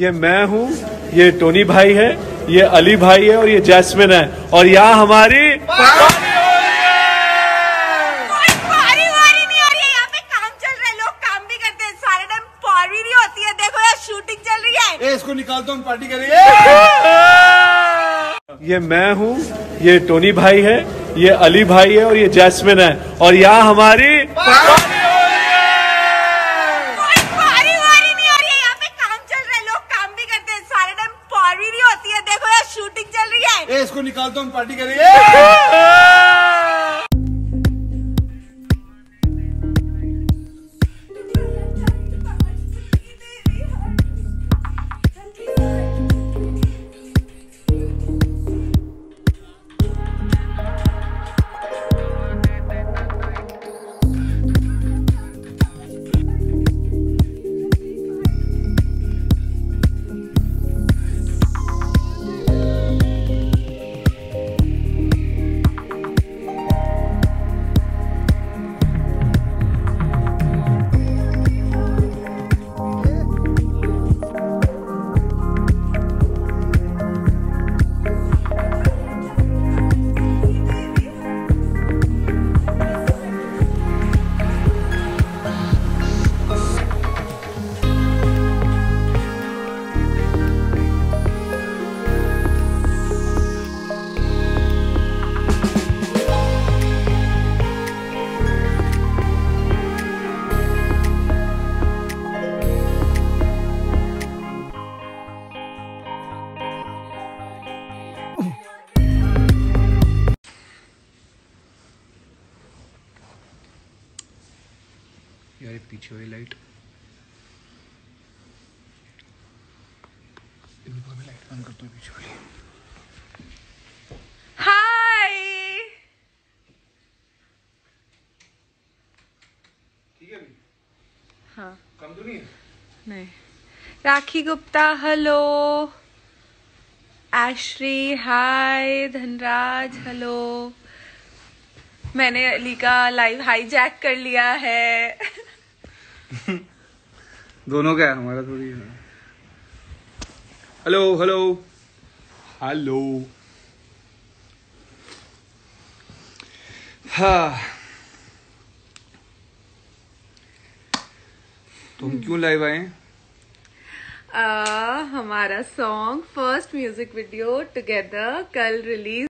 ये मैं हूँ ये टोनी भाई है ये अली भाई है और ये जैस्मिन है। और यहाँ हमारी वारी वारी नहीं हो रही है यहाँ पे काम चल रहा है लोग काम भी करते हैं सारे टाइम पारी नहीं होती है देखो यार शूटिंग चल रही है। ए, इसको निकालता हूँ पार्टी करेंगे। ये मैं हूँ ये टोनी भाई है ये अली भाई है और ये जैस्मिन है। और यहाँ हमारी वारी वारी नहीं हो रही है यहाँ पे काम चल रहा है लोग काम भी करते हैं सारे टाइम पारी नहीं होती है देखो यार शूटिंग चल रही है ए, हम पार्टी करेंगे। यार ये पीछे वाली लाइट मैं लाइट बंद करता हूँ पीछे वाली। हाय ठीक है हाँ। कम तो नहीं है? नहीं। राखी गुप्ता हेलो आश्री हाय धनराज हेलो मैंने अली का लाइव हाईजैक कर लिया है। दोनों का है हमारा थोड़ी है। हेलो हेलो हेलो हाँ। तुम क्यों लाइव आए? हमारा song first music video together कल रिलीज़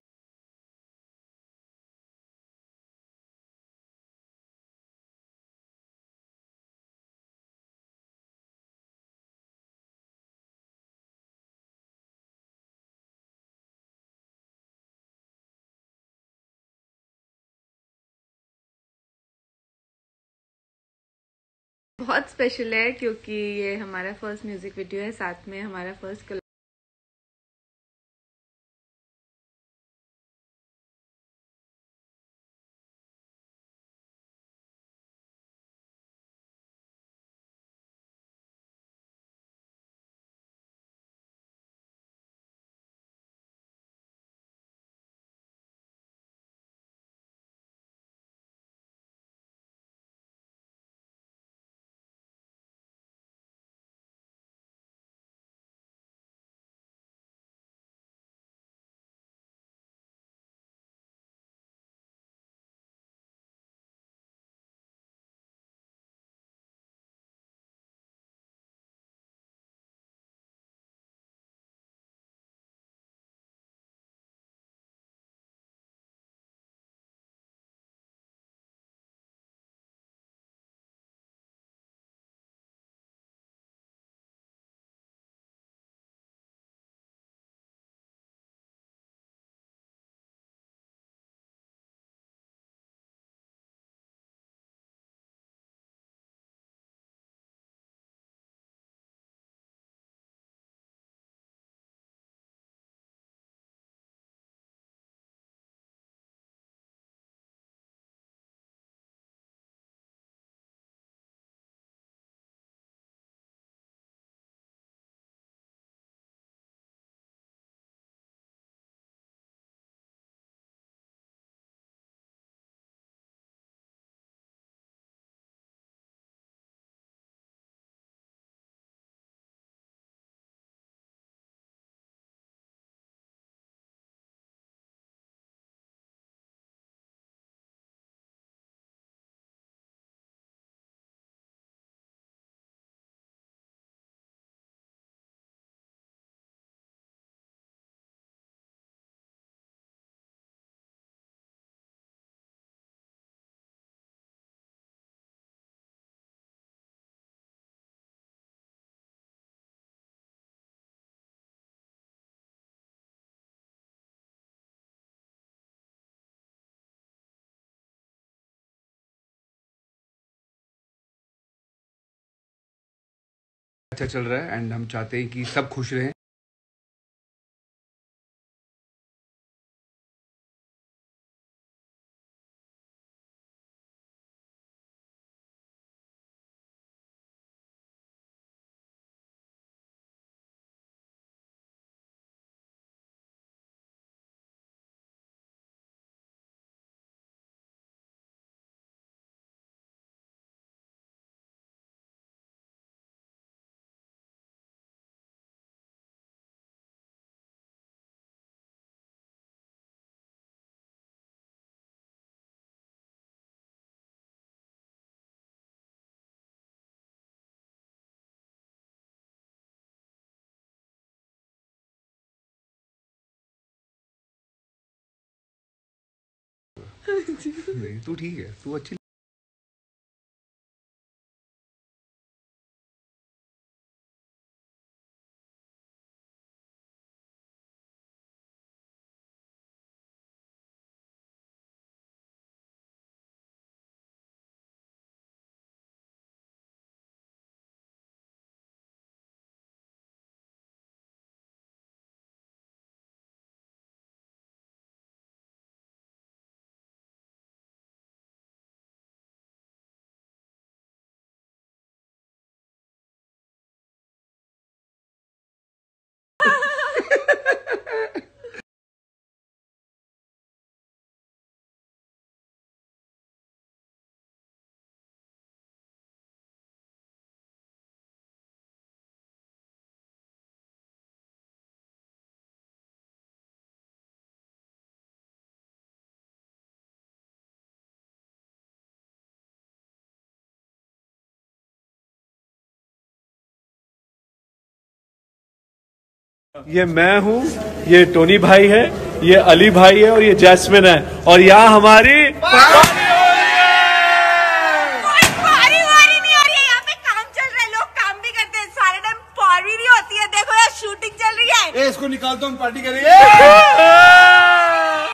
बहुत स्पेशल है क्योंकि ये हमारा फ़र्स्ट म्यूज़िक वीडियो है साथ में हमारा फ़र्स्ट अच्छा चल रहा है एंड हम चाहते हैं कि सब खुश रहें। तू ठीक है तू अच्छी ये मैं हूँ ये टोनी भाई है ये अली भाई है और ये जैस्मिन है। और यहाँ हमारी कोई पारी वारी नहीं हो रही है यहाँ पे काम चल रहा है लोग काम भी करते हैं। सारे टाइम पारी नहीं होती है देखो यार शूटिंग चल रही है। इसको निकाल दो हम पार्टी करेंगे।